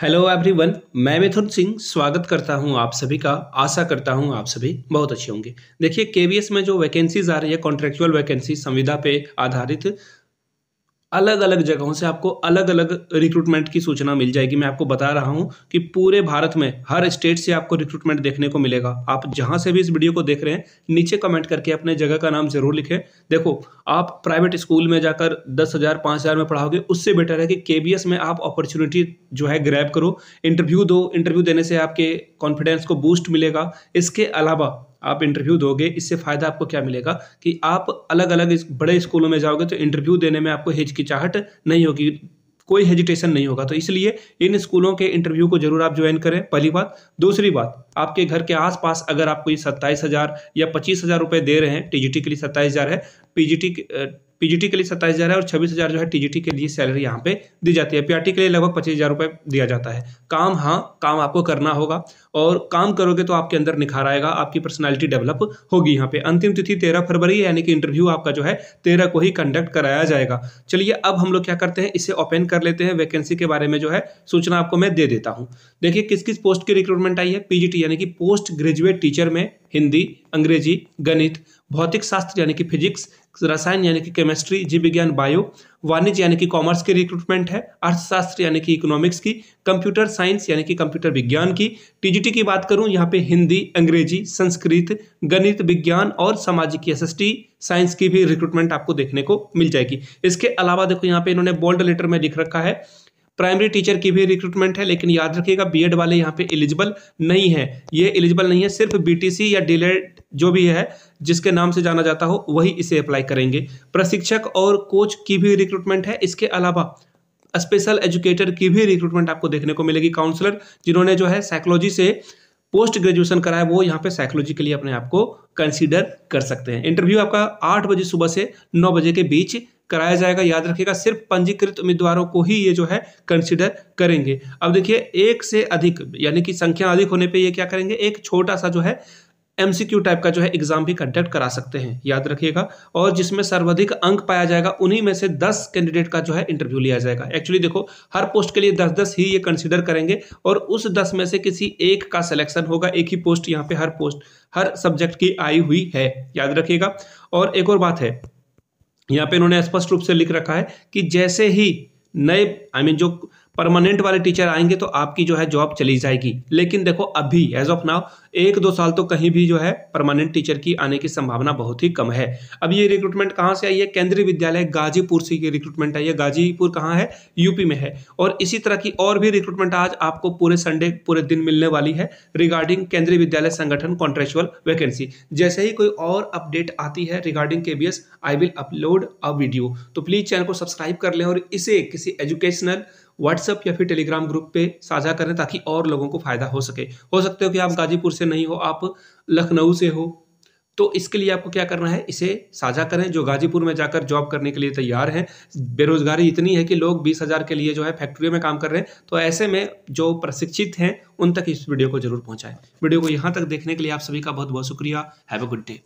Hello everyone मैं मिथुन सिंह स्वागत करता हूँ आप सभी का। आशा करता हूँ आप सभी बहुत अच्छे होंगे। देखिए केवीएस में जो वैकेंसीज आ रही है कॉन्ट्रेक्चुअल वैकेंसी संविदा पे आधारित अलग अलग जगहों से आपको अलग अलग रिक्रूटमेंट की सूचना मिल जाएगी। मैं आपको बता रहा हूँ कि पूरे भारत में हर स्टेट से आपको रिक्रूटमेंट देखने को मिलेगा। आप जहाँ से भी इस वीडियो को देख रहे हैं, नीचे कमेंट करके अपने जगह का नाम ज़रूर लिखें। देखो, आप प्राइवेट स्कूल में जाकर दस हज़ार, पाँच हज़ार में पढ़ाओगे, उससे बेटर है कि के में आप अपॉर्चुनिटी जो है ग्रैब करो। इंटरव्यू दो इंटरव्यू देने से आपके कॉन्फिडेंस को बूस्ट मिलेगा। इसके अलावा आप इंटरव्यू दोगे, इससे फ़ायदा आपको क्या मिलेगा कि आप अलग अलग बड़े स्कूलों में जाओगे तो इंटरव्यू देने में आपको हिचकिचाहट नहीं होगी, कोई हेजिटेशन नहीं होगा। तो इसलिए इन स्कूलों के इंटरव्यू को ज़रूर आप ज्वाइन करें, पहली बात। दूसरी बात, आपके घर के आसपास अगर आप कोई सत्ताईस हज़ार या पच्चीस हज़ार रुपये दे रहे हैं टीजीटी के लिए सत्ताईस हज़ार है पीजीटी पीजीटी के लिए सत्ताईस हज़ार है और छब्बीस हज़ार जो है टीजीटी के लिए सैलरी यहाँ पे दी जाती है। पीआरटी के लिए लगभग पच्चीस हज़ार रुपये दिया जाता है। काम हाँ काम आपको करना होगा और काम करोगे तो आपके अंदर निखार आएगा, आपकी पर्सनैलिटी डेवलप होगी यहाँ पे। अंतिम तिथि तेरह फरवरी यानी कि इंटरव्यू आपका जो है, तेरह को ही कंडक्ट कराया जाएगा। चलिए अब हम लोग क्या करते हैं, इसे ओपन कर लेते हैं। वैकेंसी के बारे में जो है, सूचना आपको मैं दे देता हूँ। देखिए किस किस पोस्ट की रिक्रूटमेंट आई है? पीजीटी यानी कि पोस्ट ग्रेजुएट टीचर में हिंदी, अंग्रेज़ी, गणित, भौतिक शास्त्र यानी कि फिजिक्स रसायन यानी कि केमिस्ट्री जीव विज्ञान बायो वाणिज्य यानी कि कॉमर्स की रिक्रूटमेंट है, अर्थशास्त्र यानी कि इकोनॉमिक्स की कंप्यूटर साइंस यानी कि कंप्यूटर विज्ञान की। टीजीटी की बात करूँ, यहाँ पे हिंदी, अंग्रेज़ी, संस्कृत, गणित, विज्ञान और सामाजिक एस साइंस की भी रिक्रूटमेंट आपको देखने को मिल जाएगी। इसके अलावा देखो, यहाँ पे इन्होंने बोल्ड लेटर में लिख रखा है प्राइमरी टीचर की भी रिक्रूटमेंट है, लेकिन याद रखिएगा बीएड वाले यहाँ पे एलिजिबल नहीं है। ये एलिजिबल नहीं है, सिर्फ़ बीटीसी या डिलेट जो भी है, जिसके नाम से जाना जाता हो, वही इसे अप्लाई करेंगे। प्रशिक्षक और कोच की भी रिक्रूटमेंट है। इसके अलावा स्पेशल एजुकेटर की भी रिक्रूटमेंट आपको देखने को मिलेगी। काउंसलर जिन्होंने जो है साइकोलॉजी से पोस्ट ग्रेजुएशन कराया, वो यहाँ पे साइकोलॉजी के लिए अपने आप को कंसीडर कर सकते हैं। इंटरव्यू आपका आठ बजे सुबह से नौ बजे के बीच कराया जाएगा, याद रखिएगा, सिर्फ़ पंजीकृत उम्मीदवारों को ही ये जो है कंसिडर करेंगे। अब देखिए, एक से अधिक, यानी कि संख्या अधिक होने पे ये क्या करेंगे? एक छोटा सा जो है एमसीक्यू टाइप का जो है एग्ज़ाम भी कंडक्ट करा सकते हैं, याद रखिएगा। और जिसमें सर्वाधिक अंक पाया जाएगा, उन्हीं में से 10 कैंडिडेट का जो है इंटरव्यू लिया जाएगा। एक्चुअली देखो, हर पोस्ट के लिए 10 10 ही ये कंसीडर करेंगे, और उस 10 में से किसी एक का सिलेक्शन होगा, एक ही पोस्ट यहाँ पे हर पोस्ट हर सब्जेक्ट की आई हुई है, याद रखिएगा। और एक और बात है यहाँ पे इन्होंने स्पष्ट रूप से लिख रखा है कि जैसे ही नए आई I मीन mean, जो परमानेंट वाले टीचर आएँगे तो आपकी जो है जॉब चली जाएगी। लेकिन देखो, अभी एज ऑफ़ नाउ एक दो साल तो कहीं भी जो है परमानेंट टीचर की आने की संभावना बहुत ही कम है। अब ये रिक्रूटमेंट कहाँ से आई है? केंद्रीय विद्यालय, गाजीपुर से ये रिक्रूटमेंट आई है। गाजीपुर कहाँ है? यूपी में है। और इसी तरह की और भी रिक्रूटमेंट आज आपको पूरे संडे पूरे दिन मिलने वाली है रिगार्डिंग केंद्रीय विद्यालय संगठन कॉन्ट्रेक्चुअल वैकेंसी जैसे ही कोई और अपडेट आती है रिगार्डिंग के I will upload a video तो प्लीज़ चैनल को सब्सक्राइब कर लें और इसे किसी एजुकेशनल व्हाट्सअप या फिर टेलीग्राम ग्रुप पे साझा करें ताकि और लोगों को फ़ायदा हो सके। हो सकते हो कि आप गाजीपुर से नहीं हो, आप लखनऊ से हो। तो इसके लिए आपको क्या करना है? इसे साझा करें। जो गाजीपुर में जाकर जॉब करने के लिए तैयार हैं, बेरोजगारी इतनी है कि लोग बीस हज़ार के लिए जो है फैक्ट्रियों में काम कर रहे हैं। तो ऐसे में जो प्रशिक्षित हैं, उन तक इस वीडियो को ज़रूर पहुंचाएँ। वीडियो को यहाँ तक देखने के लिए आप सभी का बहुत बहुत शुक्रिया। Have a good day